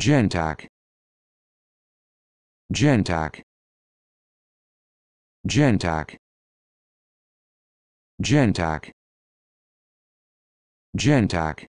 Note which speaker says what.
Speaker 1: Gentak. Gentak. Gentak. Gentak. Gentak.